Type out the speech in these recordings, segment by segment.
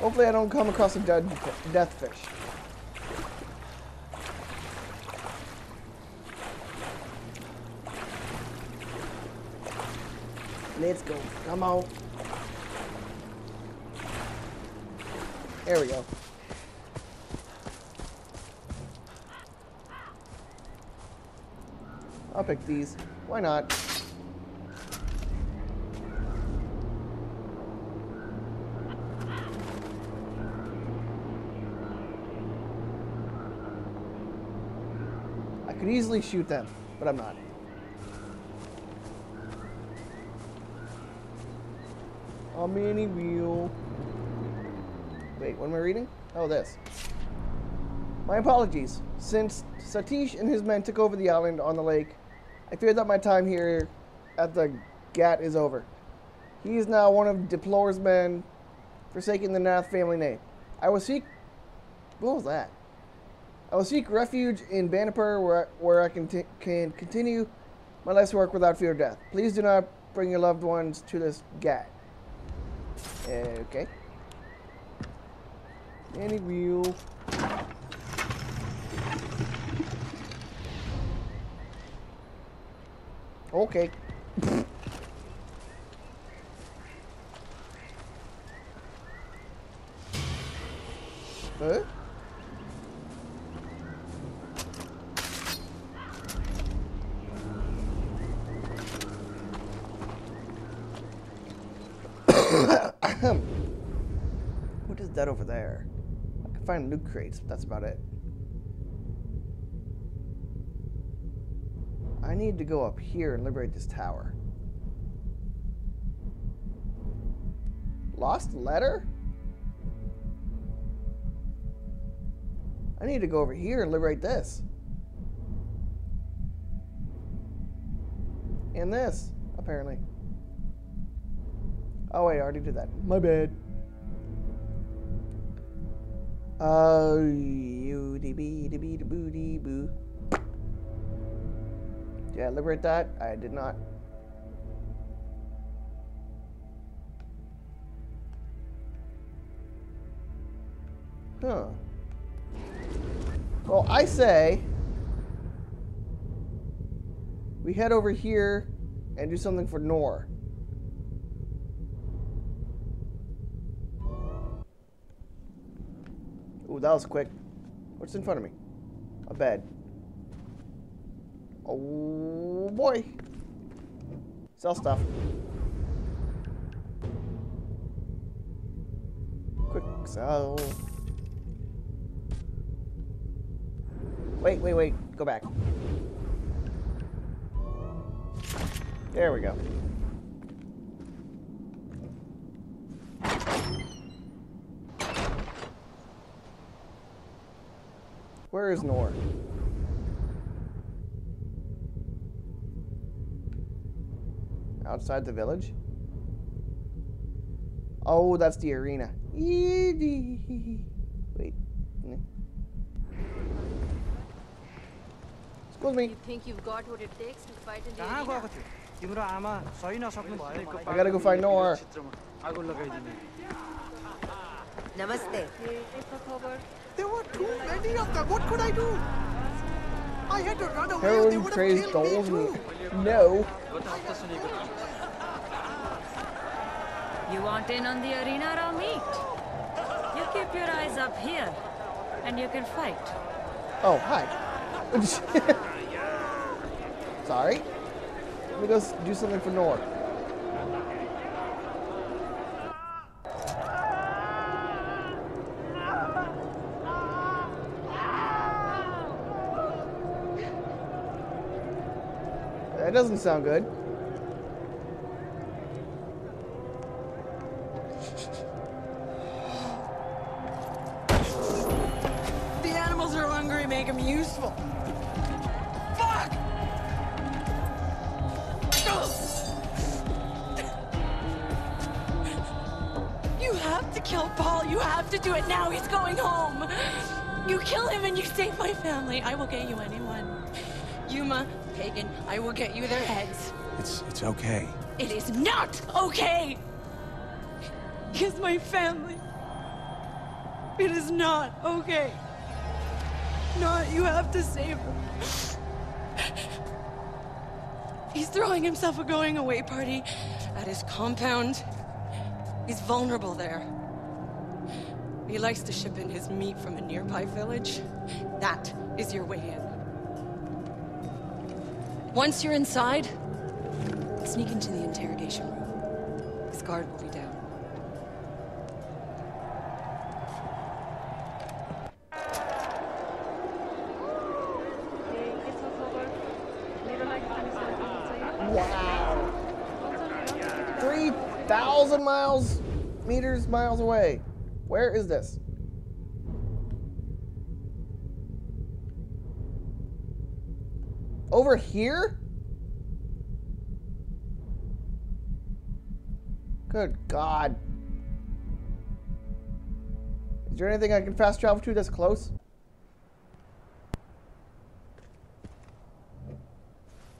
Hopefully I don't come across a dead death fish. Let's go. Come on. There we go. I'll pick these. Why not? I could easily shoot them, but I'm not. A mini wheel. Wait, what am I reading? Oh, this. My apologies. Since Satish and his men took over the island on the lake, I fear that my time here at the GAT is over. He is now one of De Pleur's men, forsaking the Nath family name. I will seek... What was that? I will seek refuge in Banapur where, where I can, can continue my life's work without fear of death. Please do not bring your loved ones to this GAT. Eh, okay. Any wheel. Okay. huh? what is that over there? I can find loot crates, but that's about it. I need to go up here and liberate this tower. Lost letter? I need to go over here and liberate this. And this, apparently. Oh wait, I already did that. My bad. Uh, you dee bee dee bee boo dee boo. Did I liberate that? I did not. Huh. Well, I say we head over here and do something for Noore. Ooh, that was quick. What's in front of me? A bed. Oh boy. Sell stuff. Quick sell. Wait, wait, wait. Go back. There we go. Where is Noore? Outside the village? Oh, that's the arena. Wait. Excuse me. You think you've got what it takes to fight in the arena? I gotta go find Noore. Namaste. There were too of them. What could I do? I had to run away. or they Heroin would have crazed killed me too. No. You want in on the arena or meet? You keep your eyes up here, and you can fight. Oh, hi. Sorry. Let me go do something for Noore. Doesn't sound good. The animals are hungry, make them useful. Fuck! You have to kill Paul. You have to do it now. He's going home. You kill him and you save my family. I will get you anyone. I will get you their heads. It's it's okay. It is not okay! Because my family. It is not okay. Not, you have to save him. He's throwing himself a going away party at his compound. He's vulnerable there. He likes to ship in his meat from a nearby village. That is your way in. Once you're inside, sneak into the interrogation room. His guard will be down. Wow. 3,000 miles, meters, miles away. Where is this? Over here? Good God. Is there anything I can fast travel to that's close?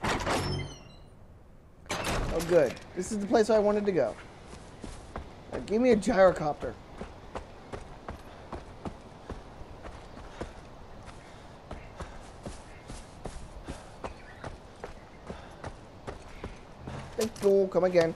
Oh, good. This is the place I wanted to go. Give me a gyrocopter. You. Come again.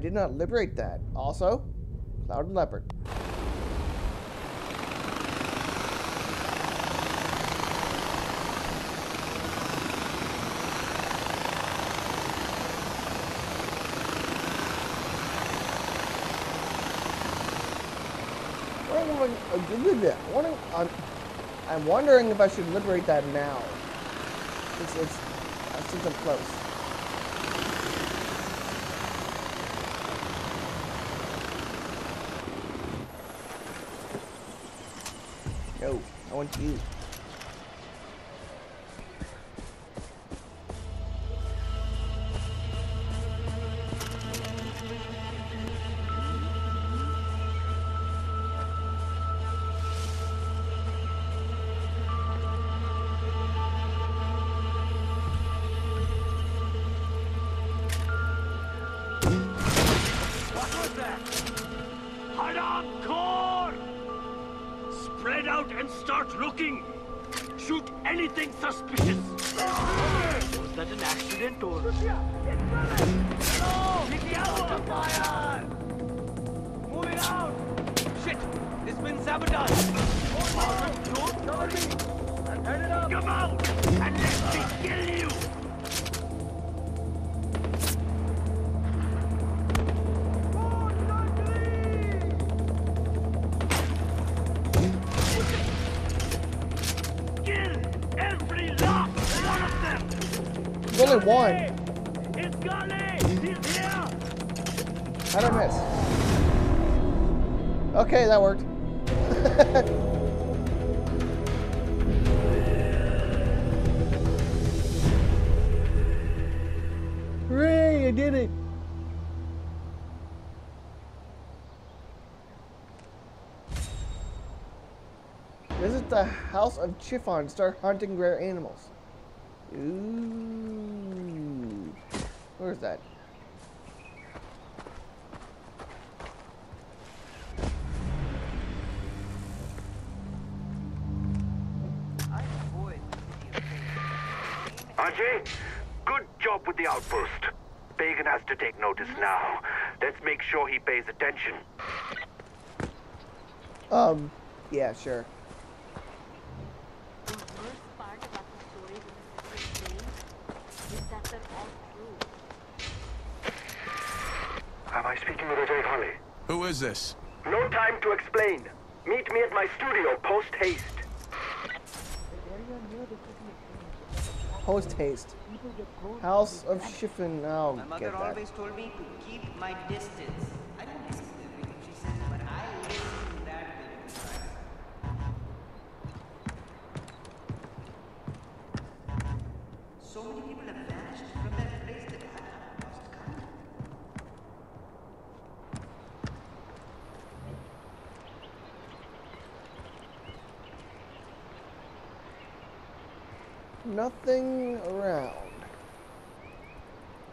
Did not liberate that. Also, Clouded Leopard. I- uh. I I'm, wondering if I should liberate that now. It's, it's, since I'm close. No, I want you. One. It's Gully! He's here! How'd I miss? Okay, that worked. Hooray, I did it! Visit the House of Chiffon. Start hunting rare animals. Ooh. Where's that? Ajay, good job with the outpost. Pagan has to take notice now. Let's make sure he pays attention. Um, yeah, sure. The worst part about the story with the secret thing is that they're all true. Am I speaking with Ajay Ghale? Who is this? No time to explain. Meet me at my studio post haste. Post haste. House of Shiffin. I'll My mother get that. always told me to keep my distance. I don't listen to everything she says, but I listen to that bit of advice. So many people have vanished from that place that I lost count. Nothing around.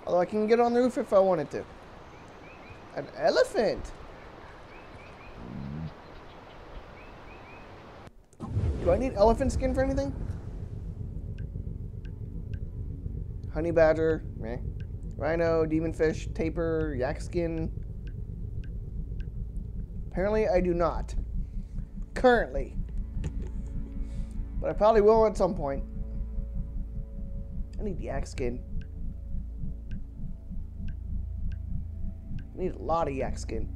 Although I can get on the roof if I wanted to. An elephant. Do I need elephant skin for anything? Honey badger, meh. Rhino, demon fish, tapir, yak skin. Apparently I do not. Currently. But I probably will at some point. Need yak skin. I need a lot of yak skin.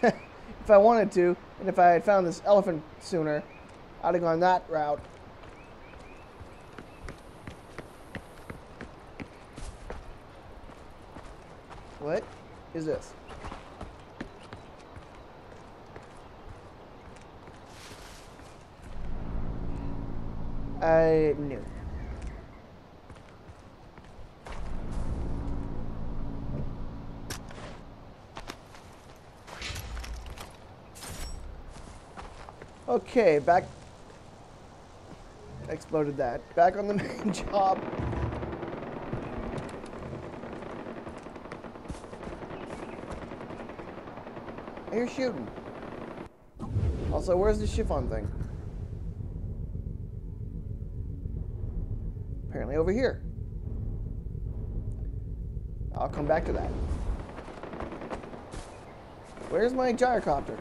if I wanted to, and if I had found this elephant sooner, I'd have gone that route. What is this? Uh, I knew. Okay, back. Exploded that. Back on the main job. You're shooting. Also, where's the chiffon thing? Over here. I'll come back to that. Where's my gyrocopter?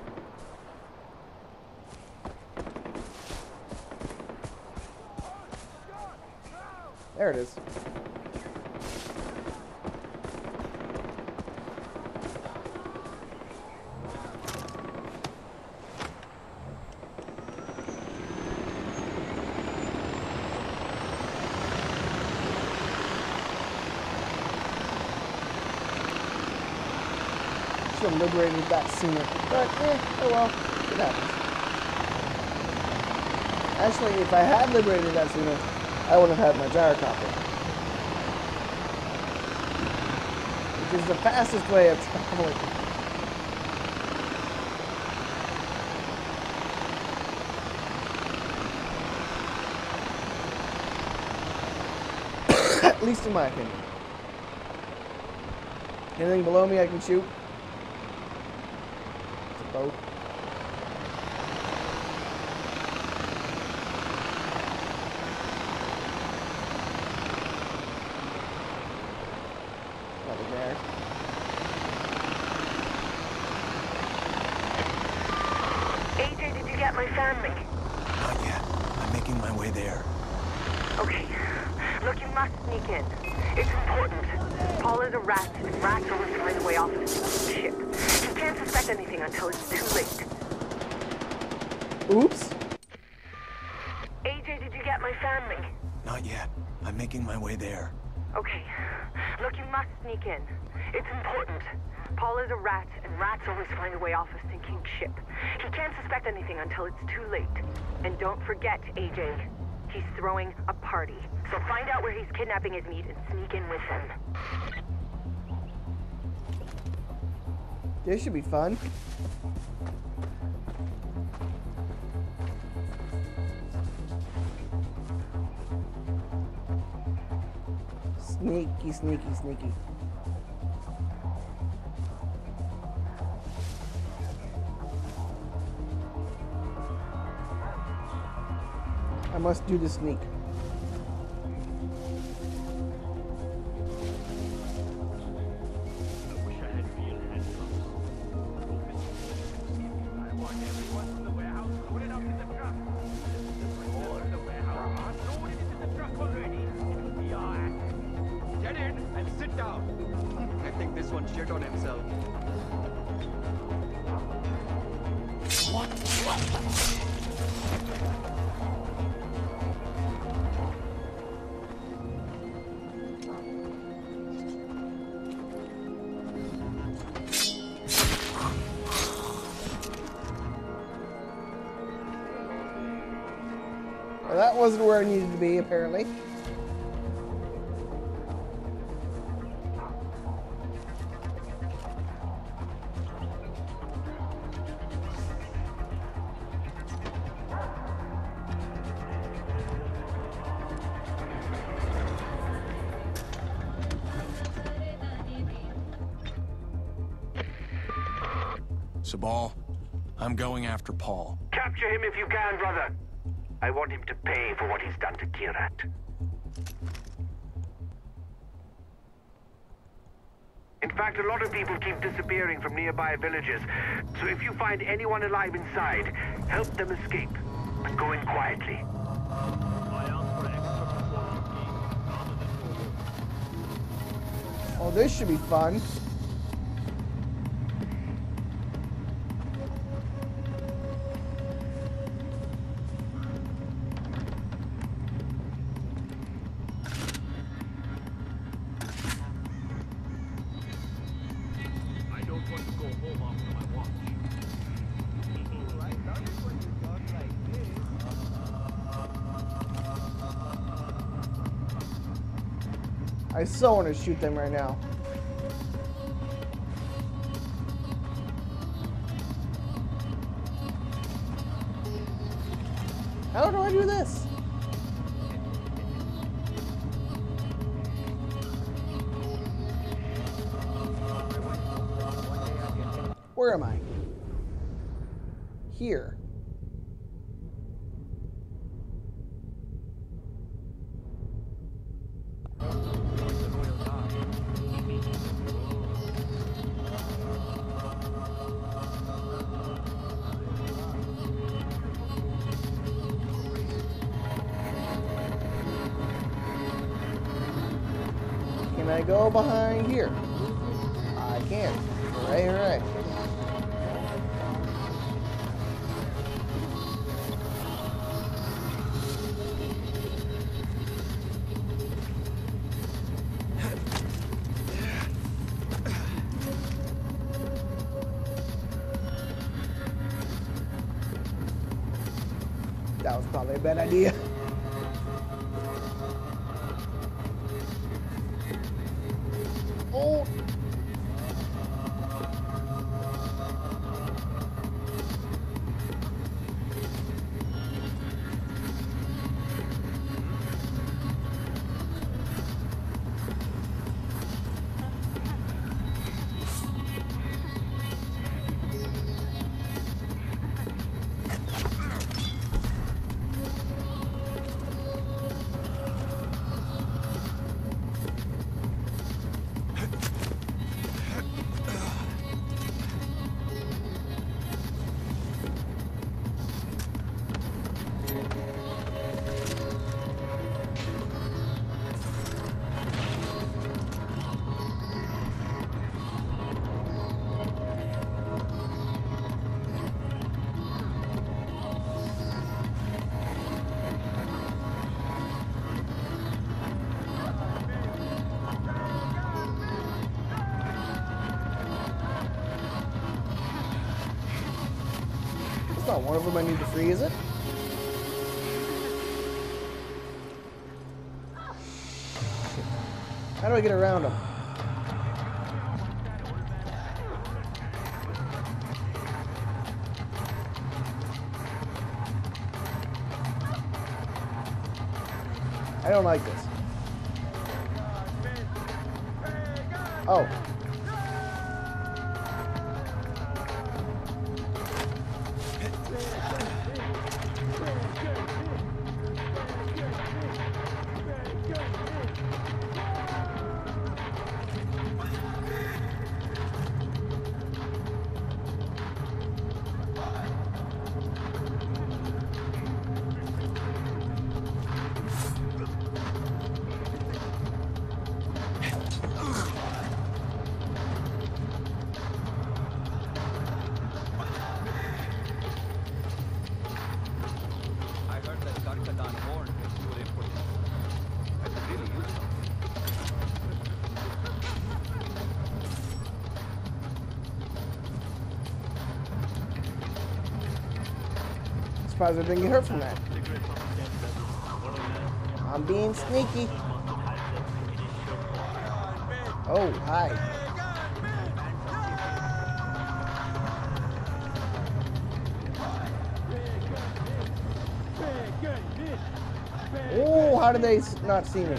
There it is. Liberated that sooner. But, eh, oh well. It happens. Actually, if I had liberated that sooner, I would have had my gyrocopter. Which is the fastest way of traveling. At least in my opinion. Anything below me I can shoot? It's don't forget, Ajay, he's throwing a party. So find out where he's kidnapping his meat and sneak in with him. This should be fun. Sneaky, sneaky, sneaky. I must do the sneak. Sabal, I'm going after Paul. Capture him if you can, brother. I want him to pay for what he's done to Kyrat. In fact, a lot of people keep disappearing from nearby villages. So if you find anyone alive inside, help them escape. But go in quietly. Oh, this should be fun. So want to shoot them right now. How do I do this? Where am I? Here. One of them I need to free, is it? How do I get around them? I don't like this. Oh. Surprised I didn't get hurt from that. I'm being sneaky. Oh, hi. Oh, how did they not see me?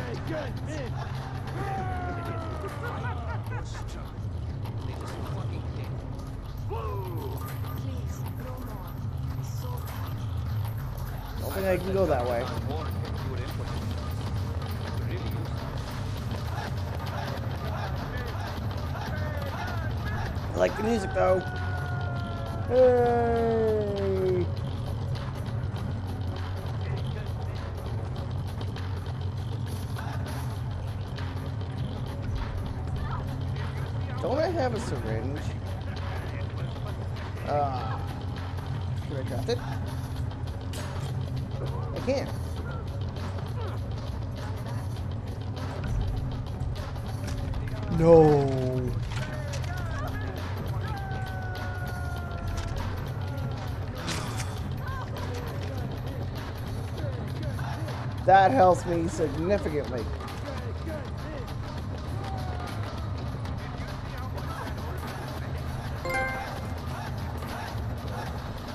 Think I can go that way. I like the music though. Hey! Don't I have a syringe? Uh, can I draft it? I can't. No. That helps me significantly.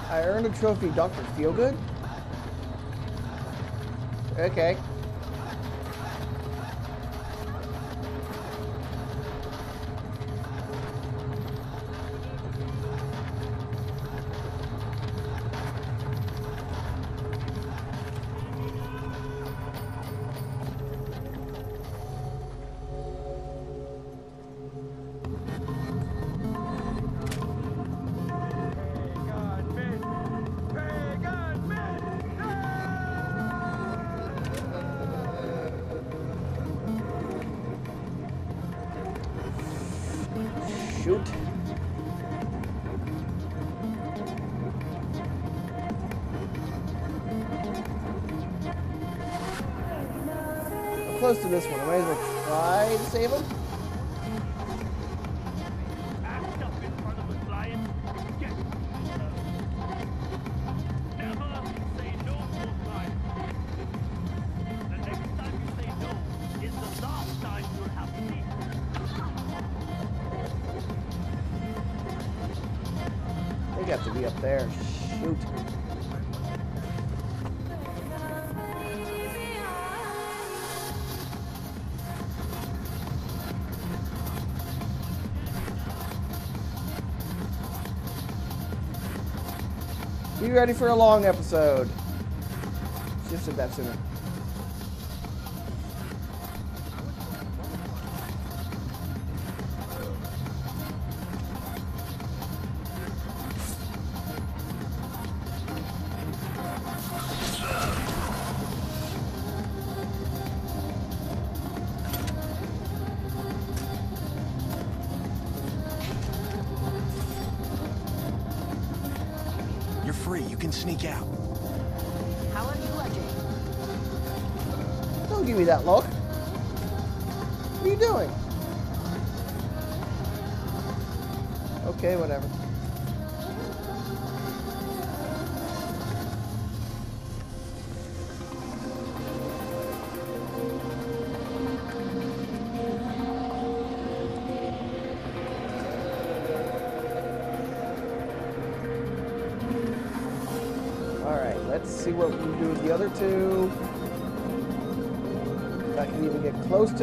I earned a trophy. Doctor Feel Good? Okay. Close to this one. I might as well try to save him. Ready for a long episode. Have said that sooner.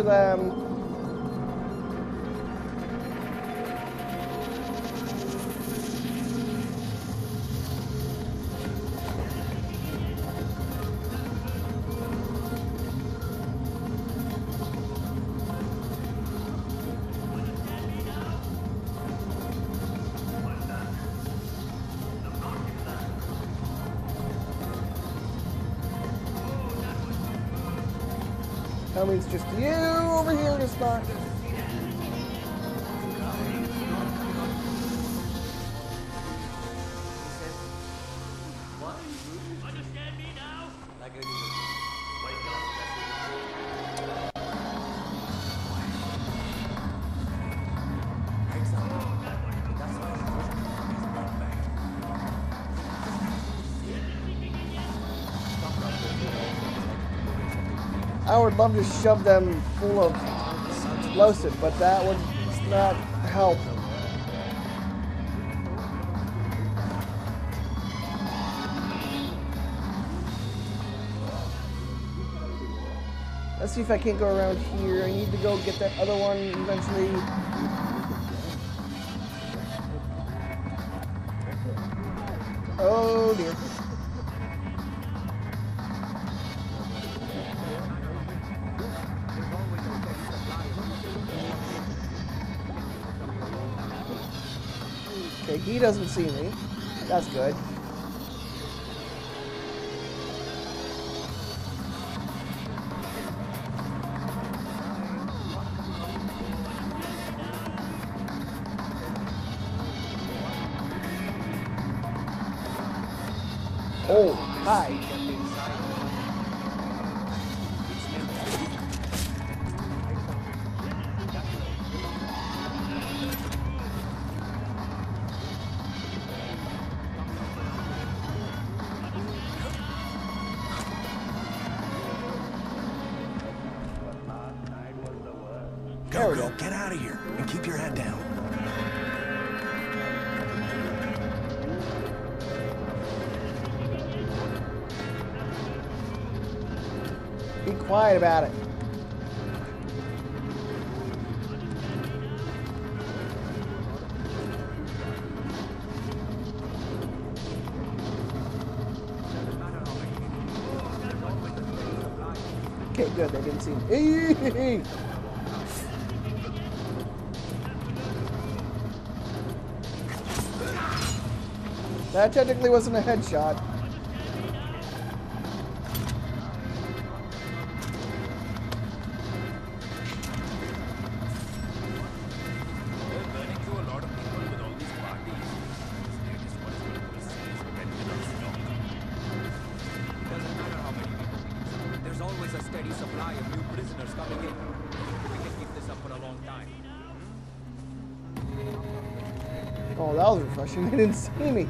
To. Tell me it's just you over here in to start. Would love to shove them full of explosive, but that would not help. Let's see if I can't go around here. I need to go get that other one eventually. Okay, he doesn't see me. That's good. That technically wasn't a headshot. There's always a steady supply of new prisoners coming in. We can keep this up for a long time. Oh, that was refreshing. They didn't see me.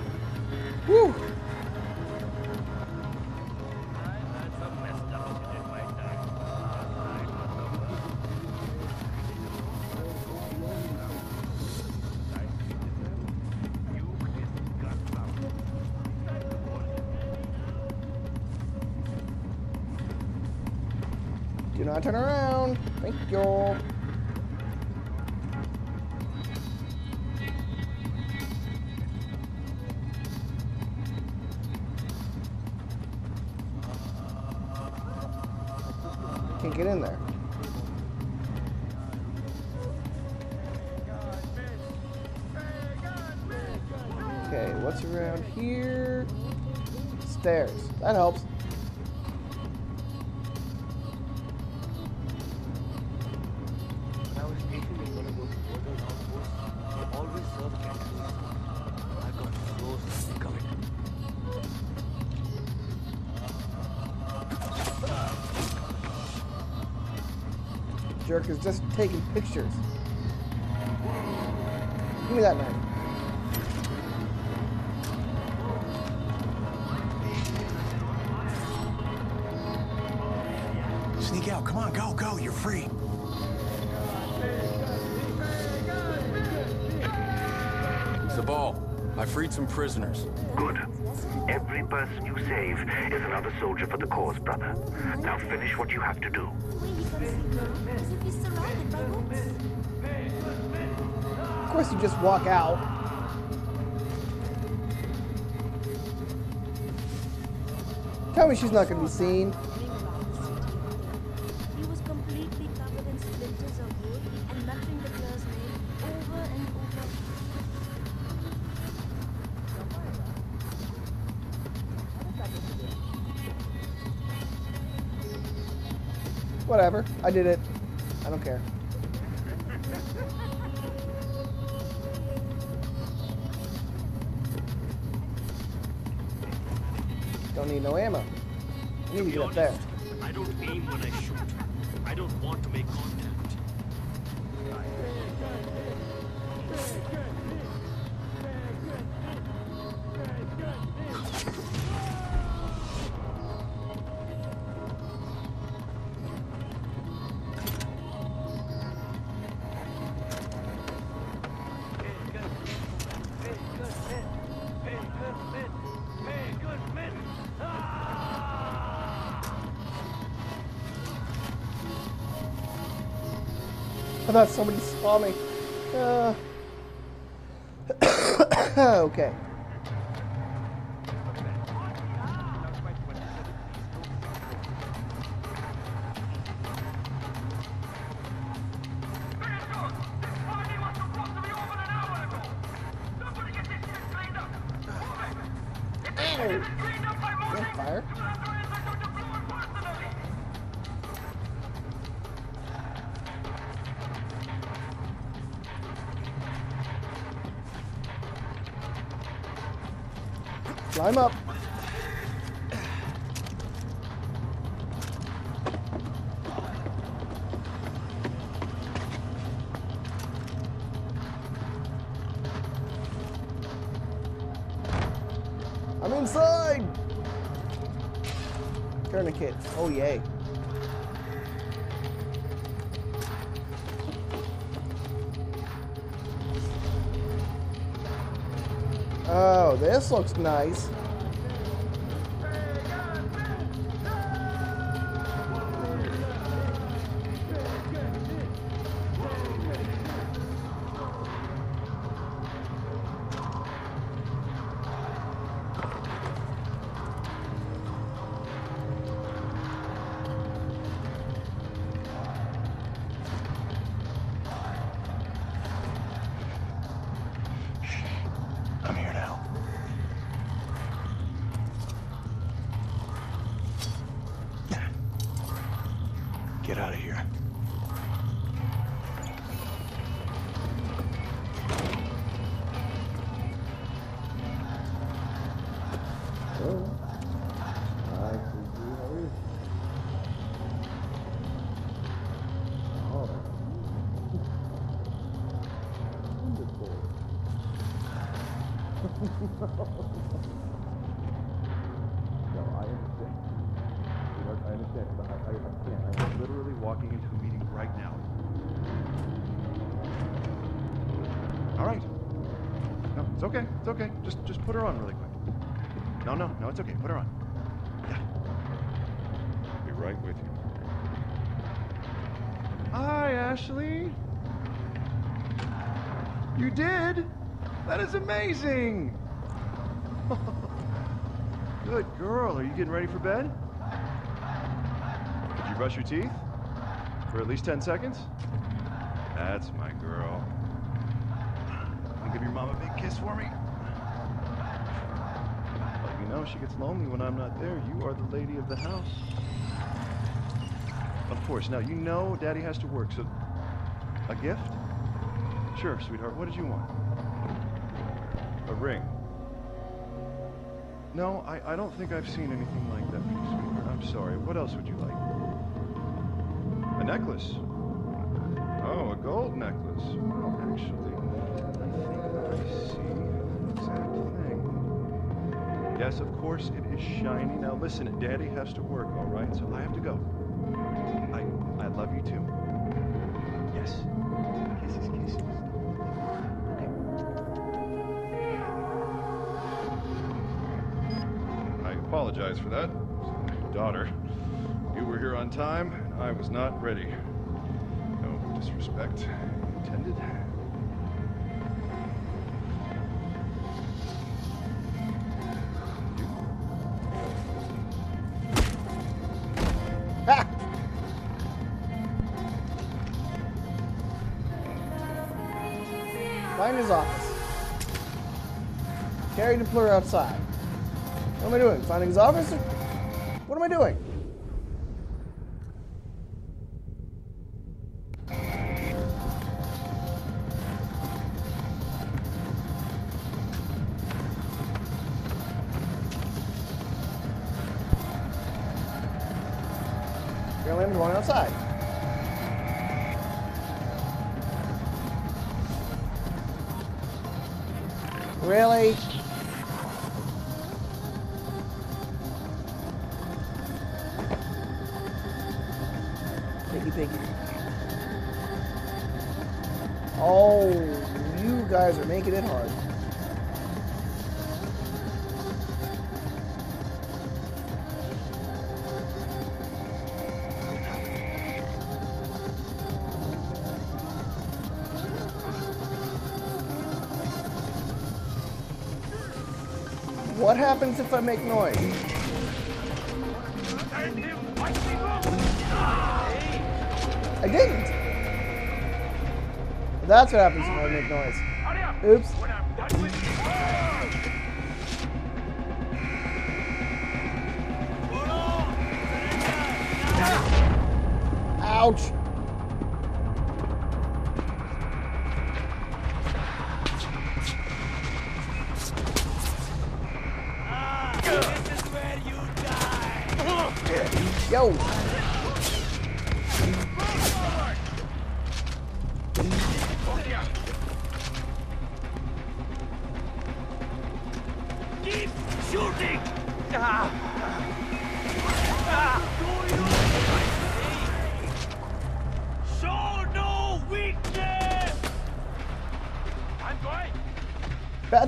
Sick of it. Jerk is just taking pictures. Give me that knife. You're free. Sabal, I freed some prisoners. Good. Every person you save is another soldier for the cause, brother. Now finish what you have to do. Of course, you just walk out. Tell me she's not going to be seen. Whatever. I did it. I don't care. Don't need no ammo. I need to get up there. I don't aim when I shoot. I don't want to make contact. I thought somebody saw me. Uh, okay. Climb up. I'm inside! Tourniquet. Oh, yay. Looks nice. Just, just put her on really quick. No, no, no, it's okay. Put her on. Yeah. Be right with you. Hi, Ashley. You did? That is amazing. Good girl. Are you getting ready for bed? Did you brush your teeth? For at least 10 seconds? That's my girl. Wanna give your mom a big kiss for me? Know she gets lonely when I'm not there. You are the lady of the house. Of course. Now, you know Daddy has to work, so... A gift? Sure, sweetheart. What did you want? A ring. No, I, I don't think I've seen anything like that for you, sweetheart. I'm sorry. What else would you like? A necklace? Oh, a gold necklace. Well, actually, I think I see the exact thing. Yes, of course, it is shiny. Now listen, Daddy has to work, all right? So I have to go. I I love you too. Yes. Kisses, kisses. Okay. I apologize for that. Daughter, you were here on time, I was not ready. No disrespect intended. De Pleur outside. What am I doing? Finding his office? What am I doing? Apparently I'm going outside. Really? Oh, you guys are making it hard. What happens if I make noise? That's what happens if I make noise. Oops. Ouch. Yo.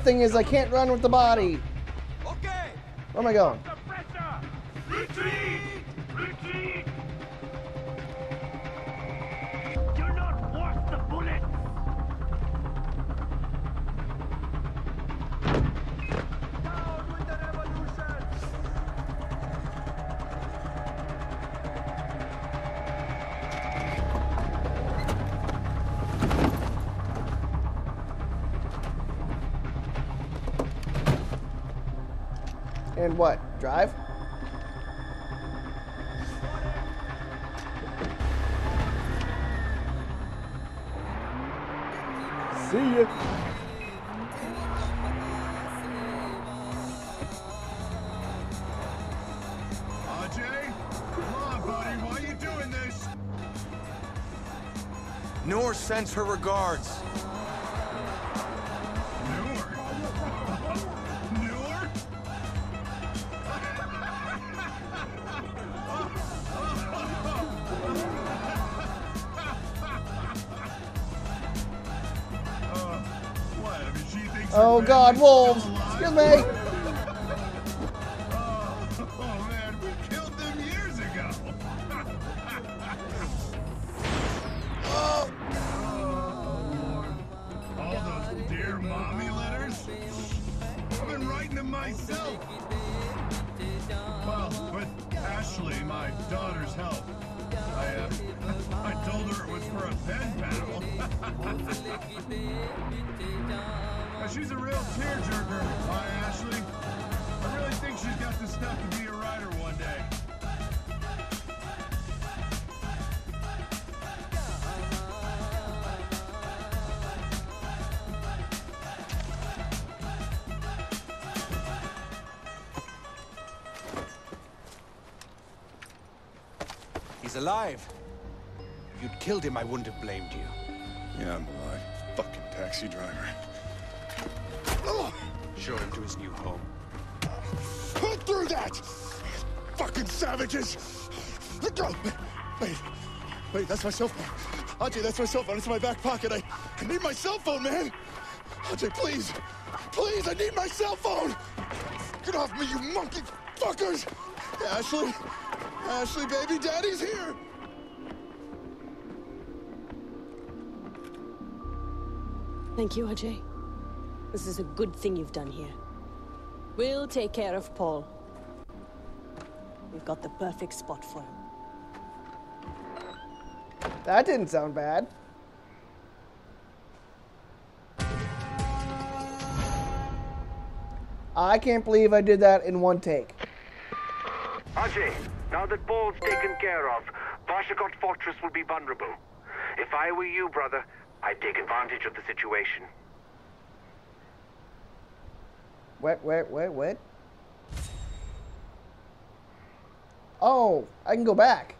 Thing is I can't run with the body. Okay! Where am I going? Noore sends her regards. Oh god, wolves! Excuse me! If him, I wouldn't have blamed you. Yeah, I'm alive. Fucking taxi driver. Oh! Show him to his new home. Pull through that! Fucking savages! Let go! Oh, wait, wait, that's my cell phone. Ajay, that's my cell phone. It's in my back pocket. I, I need my cell phone, man! Ajay, please! Please, I need my cell phone! Get off me, you monkey fuckers! Ashley! Ashley, baby, daddy's here! Thank you, Ajay. This is a good thing you've done here. We'll take care of Paul. We've got the perfect spot for him. That didn't sound bad. I can't believe I did that in one take. Ajay, now that Paul's taken care of, Varshakot Fortress will be vulnerable. If I were you, brother, I'd take advantage of the situation. Wait, wait, wait, wait. Oh, I can go back.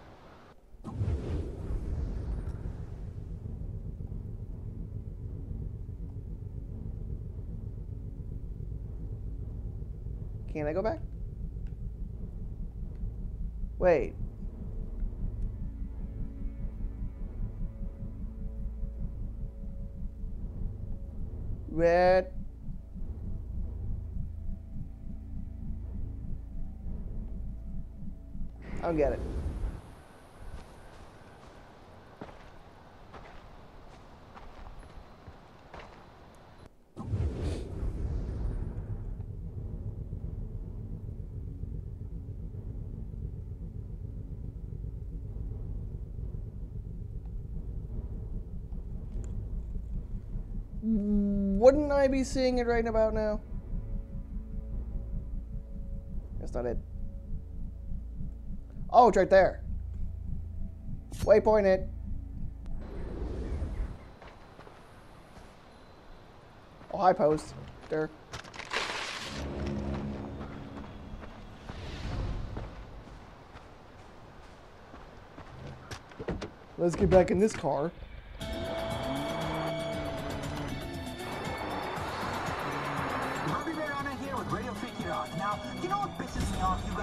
Can I go back? Wait. Red. I don't get it. Wouldn't I be seeing it right about now? That's not it. Oh, it's right there. Waypoint it. Oh, hi, post. There. Let's get back in this car. pisses me off. You guys